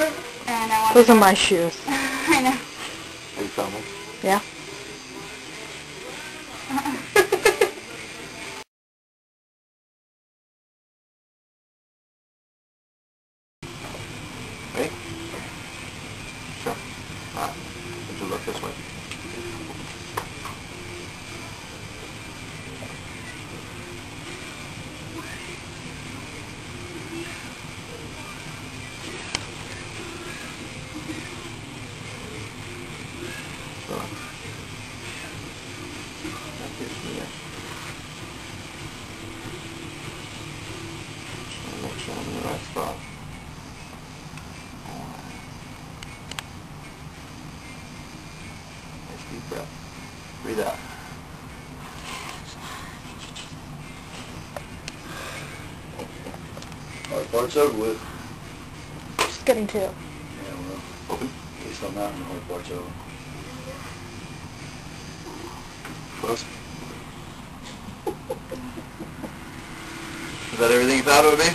and I want Those are my shoes. I know. Are you filming? Yeah. So, that gives me a to make sure I'm in the right spot. Nice deep breath. Breathe out. Hard part's over with. Just getting to. Yeah, well, Open. at least on that one, the hard part's over. Close. Is that everything you thought it would be?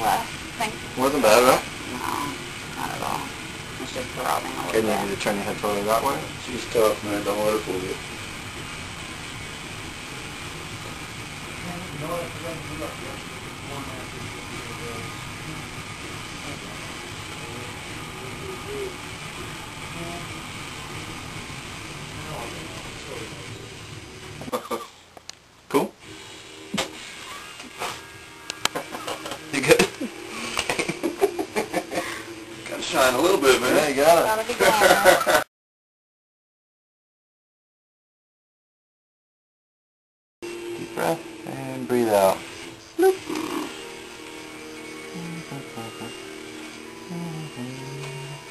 Well, thanks. Wasn't bad, right? No, not at all. It's just throbbing a Okay, little then you bit. need to turn your head totally that way. She's tough, man. Don't let her fool you. cool? You good? Gotta shine a little bit, man. Yeah, you got Gotta be going. Deep breath and breathe out. Bloop. Mm-hmm. Mm-hmm. Mm-hmm.